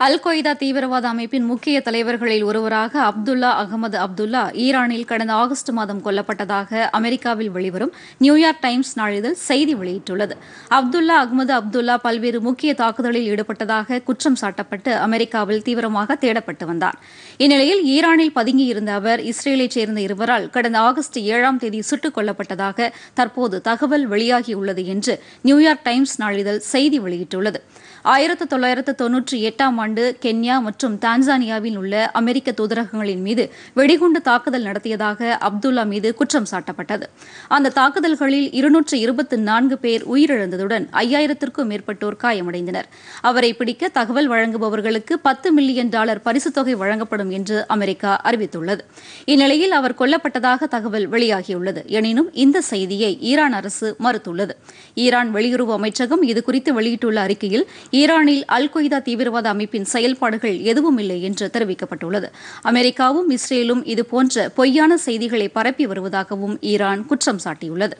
அல் Qaeda தீவிரவாத அமைப்பின் முக்கிய தலைவர்களில் ஒருவராக அப்துல்லா அகமது அப்துல்லா ஈரானில் கடந்த ஆகஸ்ட் மாதம் கொல்லப்பட்டதாக அமெரிக்காவில் வெளிவரும் நியூயார்க் டைம்ஸ் நாளிதழ் செய்தி வெளியிட்டுள்ளது. அப்துல்லா அகமது அப்துல்லா பல்வேறு முக்கிய தாக்குதலில் ஈடுபட்டதாக குற்றம் சாட்டப்பட்டு அமெரிக்காவில் தீவிரமாக தேடப்பட்டு வந்தார். இந்நிலையில் ஈரானில் பதுங்கியிருந்த அவர் இஸ்ரேலைச் சேர்ந்த இருவரால் கடந்த ஆகஸ்ட் ஏழாம் தேதி சுட்டுக் கொல்லப்பட்டதாக தற்போது தகவல் வெளியாகியுள்ளது என்று நியூயார்க் டைம்ஸ் நாளிதழ் செய்தி வெளியிட்டுள்ளது. ஆயிரத்து தொள்ளாயிரத்து தொன்னூற்றி எட்டாம் ஆண்டு கென்யா மற்றும் தான்சானியாவில் உள்ள அமெரிக்க தூதரகங்களின் மீது வெடிகுண்டு தாக்குதல் நடத்தியதாக அப்துல்லா மீது குற்றம் சாட்டப்பட்டது. அந்த தாக்குதல்களில் இருநூற்று இருபத்தி நான்கு பேர் உயிரிழந்ததுடன் ஐயாயிரத்திற்கும் மேற்பட்டோர் காயமடைந்தனர். அவரை பிடிக்க தகவல் வழங்குபவர்களுக்கு பத்து மில்லியன் டாலர் பரிசுத் தொகை வழங்கப்படும் என்று அமெரிக்கா அறிவித்துள்ளது. இந்நிலையில் அவர் கொல்லப்பட்டதாக தகவல் வெளியாகியுள்ளது. எனினும் இந்த செய்தியை ஈரான் அரசு மறுத்துள்ளது. ஈரான் வெளியுறவு அமைச்சகம் இதுகுறித்து வெளியிட்டுள்ள அறிக்கையில் ஈரானில் அல் கொய்தா தீவிரவாத அமைப்பு அமைப்பின் செயல்பாடுகள் எதுவும் இல்லை என்று தெரிவிக்கப்பட்டுள்ளது. அமெரிக்காவும் இஸ்ரேலும் இதுபோன்ற பொய்யான செய்திகளை பரப்பி வருவதாகவும் ஈரான் குற்றம் சாட்டியுள்ளது.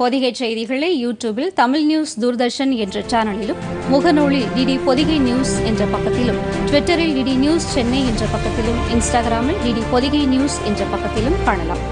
பொதிகை செய்திகளை யூடியூபில் தமிழ் நியூஸ் தூர்தர்ஷன் என்ற சேனலிலும் முகநூலில் டிடி பொதிகை நியூஸ் என்ற பக்கத்திலும் ட்விட்டரில் டிடி நியூஸ் சென்னை என்ற பக்கத்திலும் இன்ஸ்டாகிராமில் டிடி பொதிகை நியூஸ் என்ற பக்கத்திலும் காணலாம்.